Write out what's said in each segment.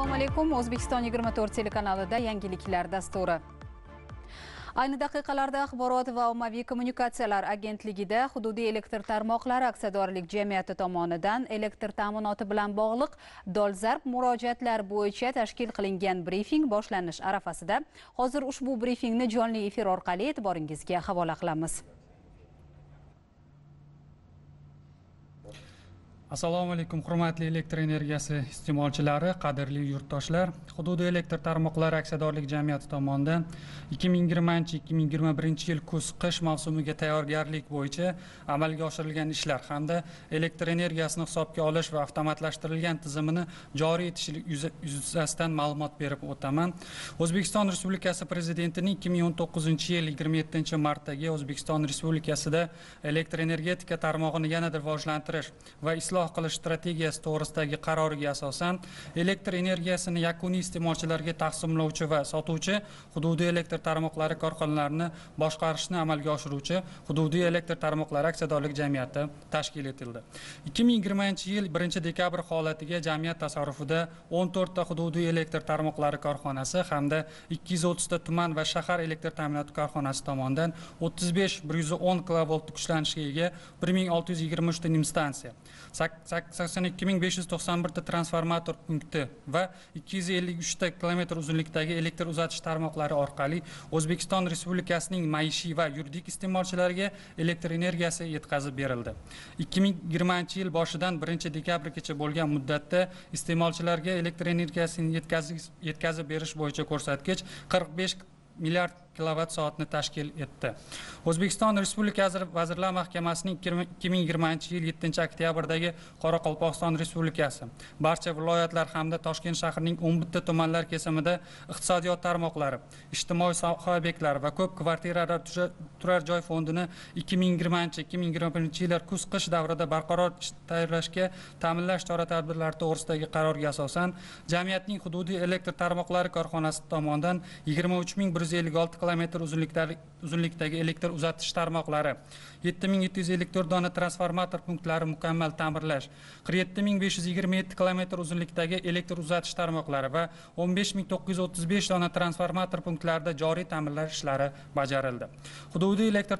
assalomu alaykum. O'zbekiston 24 telekanalida yangiliklar dasturi. Ayni daqiqalarda axborot va ommaviy kommunikatsiyalar agentligida hududiy elektr tarmoqlari aksiyadorlik jamiyati tomonidan elektr ta'minoti bilan bog'liq dolzarb murojaatlar bo'yicha tashkil qilingan brifing boshlanish arafasida hozir ushbu brifingni jonli efir orqali e'tiboringizga havola qilamiz. Assalomu alaykum hurmatli elektr energiyasi iste'molchilari qadrli yurtdoshlar. Hududiy elektr tarmoqlari aksiyadorlik jamiyati tomonidan ikki ming yigirmanchi ikki ming yigirma birinchi yil kuz qish mavsumiga tayyorgarlik bo'yicha amalga oshirilgan ishlar hamda elektr energiyasini hisobga olish va avtomatlashtirilgan tizimini joriy etish yuzasidan ma'lumot berib o'taman. O'zbekiston respublikasi prezidentining ikki ming o'n to'qqizinchi yil yigirma yettinchi martdagi o'zbekiston respublikasida elektr energetika tarmog'ini yanada rivojlantirish va isloh isloh qilish strategiyasi to'g'risidagi qaroriga asosan elektr energiyasini yakuniy iste'molchilarga taqsimlovchi va sotuvchi hududiy elektr tarmoqlari korxonalarini boshqarishni amalga oshiruvchi hududiy elektr tarmoqlari aksiyadorlik jamiyati tashkil etildi. ikki ming yigirmanchi yil birinchi dekabr holatiga jamiyat tasarrufida o'n to'rtta hududiy elektr tarmoqlari korxonasi hamda ikki yuz o'ttizta tuman va shahar elektr ta'minoti korxonasi tomonidan o'ttiz besh bir yuz o'n kilovoltni kuchlanishga ega bir ming olti yuz yigirma uchta nimstansiya sakson ikki ming besh yuz to'qson birta transformator punkti va ikki yuz ellik uchta kilometr uzunlikdagi elektr uzatish tarmoqlari orqali o'zbekiston respublikasining maishiy va yuridik iste'molchilariga elektr energiyasi yetkazib berildi. ikki ming yigirmanchi yil boshidan birinchi dekabrgacha bo'lgan muddatda iste'molchilarga elektr energiyasini yetkazib berish bo'yicha ko'rsatkich qirq besh milliard kilovatt soatni tashkil etdi. O'zbekiston respublikasi vazirlar mahkamasining ikki ming yigirmanchi yil yettinchi oktyabrdagi qoraqalpog'iston respublikasi barcha viloyatlar hamda toshkent shahrining o'n bitta tumanlar kesimida iqtisodiyot tarmoqlari ijtimoiy soha obyektlari va ko'p kvartiralar turar joy fondini ikki ming yigirmanchi ikki ming yigirma birinchi yillar kuz qish davrida barqaror tayyorlashga ta'minlash chora tadbirlari to'g'risidagi qarorga asosan jamiyatning hududiy elektr tarmoqlari korxonasi tomonidan yigirma uch ming bir yuz ellik olti kilometr uzunlikdagi elektr uzatish tarmoqlari yetti ming yetti yuz ellik to'rt dona transformator punktlari mukammal ta'mirlash qirq yetti ming besh yuz yigirma yetti kilometr uzunlikdagi elektr uzatish tarmoqlari va o'n besh ming to'qqiz yuz o'ttiz besh dona transformator punktlarida joriy ta'mirlash ishlari bajarildi. Hududiy elektr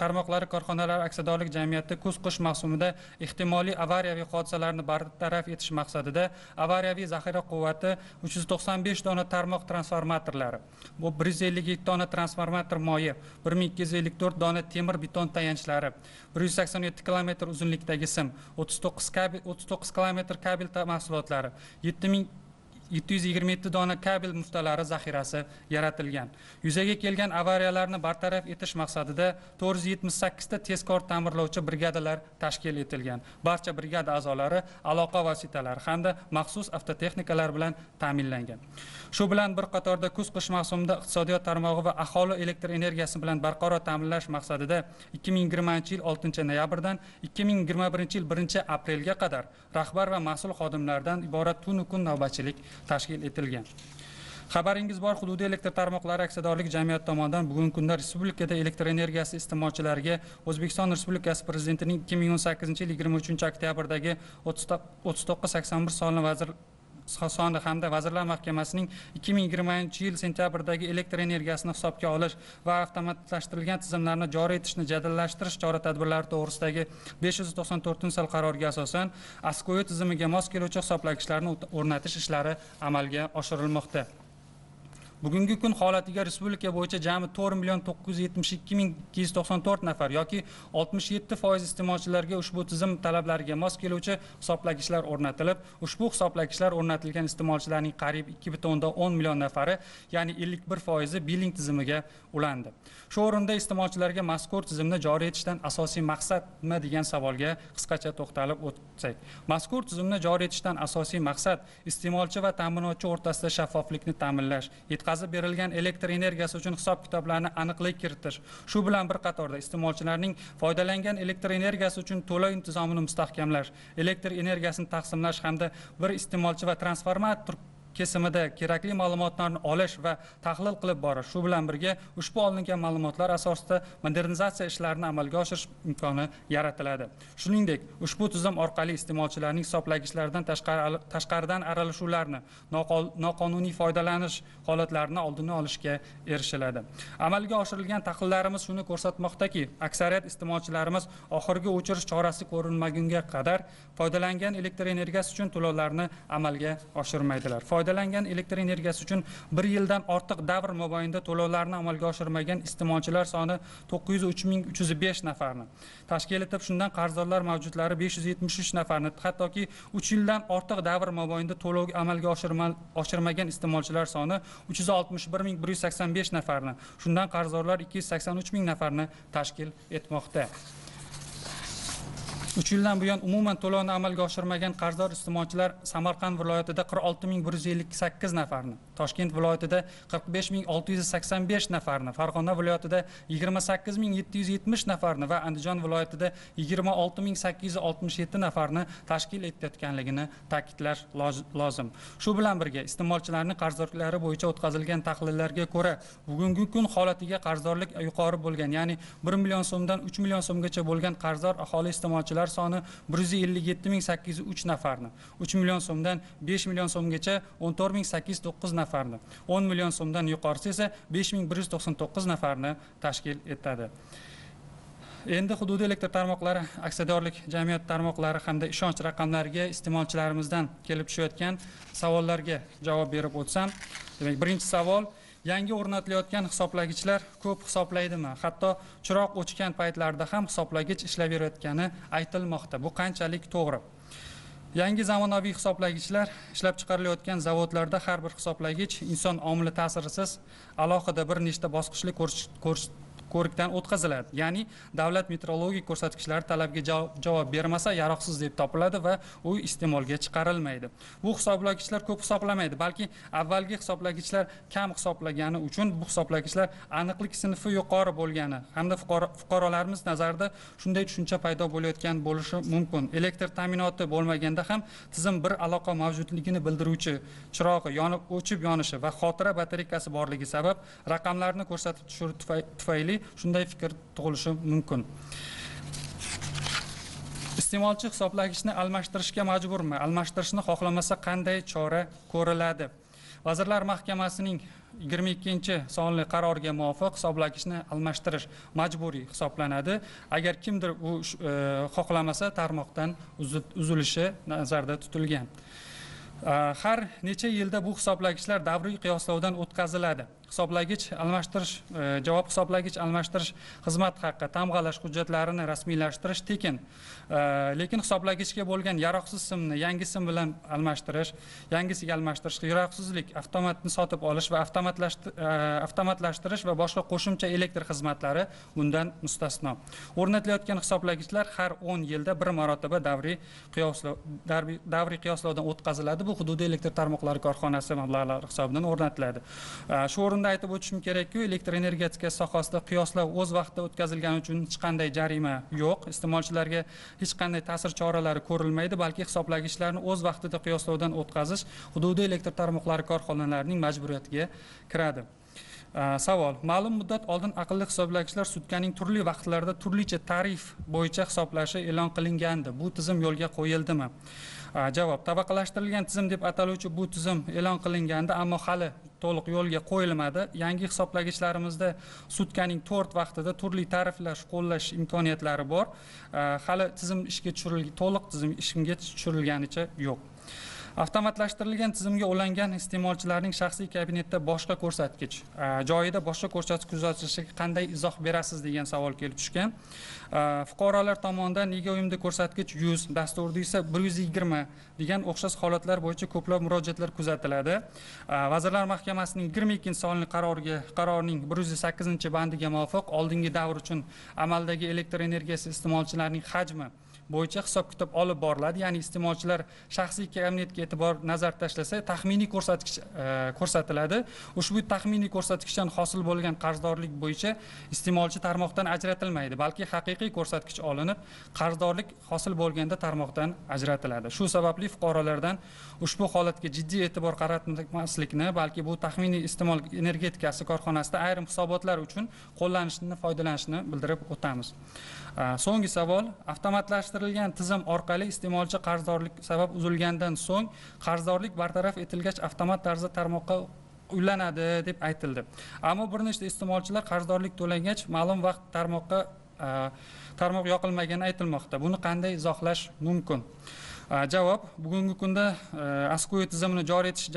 tarmoqlari korxonalari aksiyadorlik jamiyati kuz qish mavsumida ehtimoliy avariyaviy hodisalarni bartaraf etish maqsadida avariyaviy zaxira quvvati uch yuz to'qson besh dona tarmoq transformatorlari bu bir yuz ellik ikki dona transformator moyi bir ming ikki yuz ellik to'rt dona temir beton tayanchlari bir yuz sakson yetti kilometr uzunlikdagi sim o'ttiz to'qqiz kabel o'ttiz to'qqiz kilometr kabel mahsulotlari yetti ming yetti yuz yigirma yetti dona kabel muftalari zaxirasi yaratilgan. Yuzaga kelgan avariyalarni bartaraf etish maqsadida to'rt yuz yetmish sakkizta tezkor ta'mirlovchi brigadalar tashkil etilgan. Barcha brigada a'zolari aloqa vositalari hamda maxsus avtotexnikalar bilan ta'minlangan. Shu bilan bir qatorda kuz qish mavsumida iqtisodiyot tarmog'i va aholi elektr energiyasi bilan barqaror ta'minlash maqsadida ikki ming yigirmanchi yil oltinchi noyabrdan ikki ming yigirma birinchi yil birinchi aprelga qadar rahbar va mas'ul xodimlardan iborat tunu kun navbatchilik tashkil etilgan. Xabaringiz bor hududiy elektr tarmoqlari aksiyadorlik jamiyati tomonidan bugungi kunda respublikada elektr energiyasi iste'molchilariga o'zbekiston respublikasi prezidentining ikki ming o'n sakkizinchi yil yigirma uchinchi oktyabrdagi o'ttiz to'qqiz sakson bir sonli vazir soni hamda vazirlar mahkamasining ikki ming yigirmanchi yil sentyabrdagi elektr energiyasini hisobga olish va avtomatlashtirilgan tizimlarni joriy etishni jadallashtirish chora tadbirlari to'g'risidagi besh yuz to'qson to'rtinchi sonli asosan askoyi tizimiga mos keluvchi hisoblagichlarni o'rnatish ishlari amalga oshirilmoqda. Bugungi kun holatiga respublika bo'yicha jami to'rt million to'qqiz yuz yetmish ikki ming ikki yuz to'qson to'rt nafar yoki oltmish yetti foiz iste'molchilarga ushbu tizim talablariga mos keluvchi hisoblagichlar o'rnatilib ushbu hisoblagichlar o'rnatilgan iste'molchilarning qariyb ikki butun o'ndan o'n million nafari ya'ni ellik bir foizi billing tizimiga ulandi. Shu o'rinda iste'molchilarga mazkur tizimni joriy etishdan asosiy maqsad nima degan savolga qisqacha to'xtalib o'tsak. Mazkur tizimni joriy etishdan asosiy maqsad iste'molchi va ta'minotchi o'rtasida shaffoflikni ta'minlash yetkazib berilgan elektr energiyasi uchun hisob kitoblarni aniqlik kiritish. Shu bilan bir qatorda iste'molchilarning foydalangan elektr energiyasi uchun to'lov intizomini mustahkamlash elektr energiyasini taqsimlash hamda bir iste'molchi va transformator kesimida kerakli ma'lumotlarni olish va tahlil qilib borish. Shu bilan birga ushbu olingan ma'lumotlar asosida modernizatsiya ishlarini amalga oshirish imkoni yaratiladi. Shuningdek ushbu tizim orqali iste'molchilarning hisoblagichlardan tashqaridan aralashuvlarni noqonuniy foydalanish holatlarini oldini olishga erishiladi. Amalga oshirilgan tahlillarimiz shuni ko'rsatmoqdaki aksariyat iste'molchilarimiz oxirgi o'chirish chorasi ko'rilmagunga qadar foydalangan elektr energiyasi uchun to'lovlarni amalga oshirmaydilar. Foydalangan elektr energiyasi uchun bir yildan ortiq davr mobaynida to'lovlarni amalga oshirmagan iste'molchilar soni to'qqiz yuz uch ming uch yuz besh nafarni. Tashkil etib shundan qarzdorlar mavjudlari besh yuz yetmish uch nafarni. Hattoki uch yildan ortiq davr mobaynida to'lov amalga oshirmagan iste'molchilar soni uch yuz oltmish bir ming bir yuz sakson besh nafarni. Shundan qarzdorlar ikki yuz sakson uch ming nafarni tashkil etmoqda. Uch yildan buyon umuman to'lovni amalga oshirmagan qarzdor iste'molchilar samarqand viloyatida qirq olti ming bir yuz ellik sakkiz nafarni toshkent viloyatida qirq besh ming olti yuz sakson besh nafarni farg'ona viloyatida yigirma sakkiz ming yetti yuz yetmish nafarni va andijon viloyatida yigirma olti ming sakkiz yuz oltmish yetti nafarni tashkil etayotganligini ta'kidlash lozim. Shu bilan birga iste'molchilarning qarzdorliklari bo'yicha o'tkazilgan tahlillarga ko'ra bugungi kun holatiga qarzdorlik yuqori bo'lgan ya'ni bir million so'mdan uch million so'mgacha bo'lgan qarzdor aholi iste'molchilar soni bir yuz ellik yetti ming sakkiz yuz uch nafarni uch million so'mdan besh million so'mgacha o'n to'rt ming sakkiz yuz to'qqiz nafarni. o'n million so'mdan yuqorisi esa besh ming bir yuz to'qson to'qqiz nafarni tashkil etadi. Endi hududiy elektr tarmoqlari aksiyadorlik jamiyat tarmoqlari hamda ishonch raqamlariga iste'molchilarimizdan kelib tushayotgan savollarga javob berib o'tsam demak birinchi savol yangi o'rnatilayotgan hisoblagichlar ko'p hisoblaydimi? Hatto chiroq o'chgan paytlarda ham hisoblagich ishlayverayotgani aytilmoqda. Bu qanchalik to'g'ri? Yangi zamonaviy hisoblagichlar ishlab chiqarilayotgan zavodlarda har bir hisoblagich inson omili ta'sirisiz alohida bir nechta bosqichli ko'rish ko'rikdan o'tkaziladi. Ya'ni davlat meteorologik ko'rsatkichlari talabga javob bermasa yaroqsiz deb topiladi va u iste'molga chiqarilmaydi. Bu hisoblagichlar ko'p hisoblamaydi balki avvalgi hisoblagichlar kam hisoblagani uchun bu hisoblagichlar aniqlik sinfi yuqori bo'lgani hamda fuqarolarimiz nazarida shunday tushuncha paydo bo'layotgan bo'lishi mumkin. Elektr ta'minoti bo'lmaganda ham tizim bir aloqa mavjudligini bildiruvchi chirog'i yonib o'chib yonishi va xotira batareykasi borligi sabab raqamlarni ko'rsatib tushirish tufayli shunday fikr tug'ilishi mumkin. Iste'molchi hisoblagichni almashtirishga majburmi? Almashtirishni xohlamasa qanday chora ko'riladi? Vazirlar mahkamasining yigirma ikkinchi sonli qaroriga muvofiq hisoblagichni almashtirish majburiy hisoblanadi. Agar kimdir u e, xohlamasa tarmoqdan uzilishi nazarda tutilgan. Har necha yilda bu hisoblagichlar davriy qiyoslovdan o'tkaziladi. Hisoblagich almashtirish e, javob hisoblagich almashtirish xizmat haqqi tamg'alash hujjatlarini rasmiylashtirish tekin. E, lekin hisoblagichga bo'lgan yaroqsiz simni yangi sim bilan almashtirish yangisiga almashtirish yaroqsizlik avtomatni sotib olish va e, avtomatlashtirish va boshqa qo'shimcha elektr xizmatlari bundan mustasno. O'rnatilayotgan hisoblagichlar har o'n yilda bir marotaba davriy qiyoslov davriy qiyoslovdan o'tkaziladi. Bu hududiy elektr tarmoqlari korxonasi mablag'lari hisobidan o'rnatiladi. Shu o'rinda o'rinda aytib o'tishim kerakku elektr energetika sohasida qiyoslov o'z vaqtida o'tkazilgani uchun hech qanday jarima yo'q. Iste'molchilarga hech qanday ta'sir choralari ko'rilmaydi balki hisoblagichlarni o'z vaqtida qiyoslovdan o'tkazish hududiy elektr tarmoqlari korxonalarining majburiyatiga kiradi. Э, savol. Ma'lum muddat oldin aqlli hisoblagichlar sutkaning turli vaqtlarida turlicha tarif bo'yicha hisoblashi e'lon qilingandi. Bu tizim yo'lga qo'yildimi? Э, javob. Tabaqalashtirilgan tizim deb ataluvchi bu tizim e'lon qilingandi ammo hali to'liq yo'lga qo'yilmadi. Yangi hisoblagichlarimizda sutkaning to'rt vaqtida turli tariflash qo'llash imkoniyatlari bor. Э, hali tizim ishga tushirilgan to'liq tizim ishga tushirilganicha yo'q. Avtomatlashtirilgan tizimga ulangan iste'molchilarning shaxsiy kabinetda boshqa ko'rsatkich joyida boshqa ko'rsatkich kuzatilishiga qanday izoh berasiz degan savol kelib tushgan. Fuqarolar tomonidan nega uyimda ko'rsatkich yuz dasturda esa bir yuz yigirma degan o'xshash holatlar bo'yicha ko'plab murojaatlar kuzatiladi. Vazirlar mahkamasining yigirma ikkinchi sonli qaroriga qarorning bir yuz sakkizinchi bandiga muvofiq oldingi davr uchun amaldagi elektr energiyasi iste'molchilarining hajmi bo'yicha hisob kitob olib boriladi. Ya'ni iste'molchilar shaxsiy kabinetga e'tibor nazar tashlasa taxminiy ko'rsatkich e, ko'rsatiladi. Ushbu taxminiy ko'rsatkichdan hosil bo'lgan qarzdorlik bo'yicha iste'molchi tarmoqdan ajratilmaydi balki haqiqiy ko'rsatkich olinib qarzdorlik hosil bo'lganda tarmoqdan ajratiladi. Shu sababli fuqarolardan ushbu holatga jiddiy e'tibor qaratmaslikni balki bu taxminiy iste'mol energetikasi korxonasida ayrim hisobotlar uchun qo'llanishni foydalanishni bildirib o'tamiz. E, so'nggi savol. Rejalashtirilgan tizim orqali iste'molchi qarzdorlik sabab uzilgandan so'ng qarzdorlik bartaraf etilgach avtomat tarzda tarmoqqa ulanadi deb aytildi. Ammo bir nechta iste'molchilar qarzdorlik to'langach ma'lum vaqt tarmoqqa e, tarmoq yoqilmagani aytilmoqda. Buni qanday izohlash mumkin? Javob bugungi kunda e, askoy tizimini joriy etish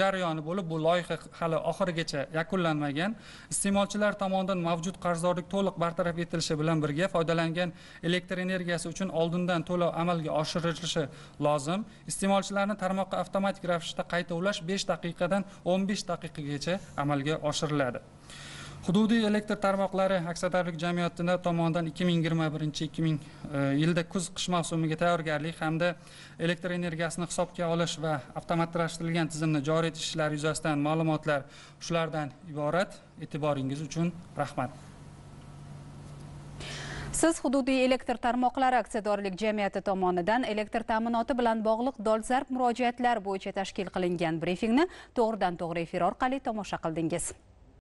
jarayoni bo'lib bu loyiha hali oxirigacha yakunlanmagan. Iste'molchilar tomonidan mavjud qarzdorlik to'liq bartaraf etilishi bilan birga foydalangan elektr energiyasi uchun oldindan to'lov amalga oshirilishi lozim. Iste'molchilarni tarmoqqa avtomatik ravishda qayta ulash besh daqiqadan o'n besh daqiqagacha amalga oshiriladi. Hududiy elektr tarmoqlari aksiyadorlik jamiyati tomonidan ikki ming yigirma birinchi ikki ming e, yilda kuz qish mavsumiga tayyorgarlik hamda elektr energiyasini hisobga olish va avtomatlashtirilgan tizimni joriy etish ishlari yuzasidan ma'lumotlar. Shulardan iborat e'tiboringiz uchun rahmat. Siz hududiy elektr tarmoqlari aksiyadorlik jamiyati tomonidan elektr ta'minoti bilan bog'liq dolzarb murojaatlar bo'yicha tashkil qilingan brifingni to'g'ridan to'g'ri efir orqali tomosha qildingiz.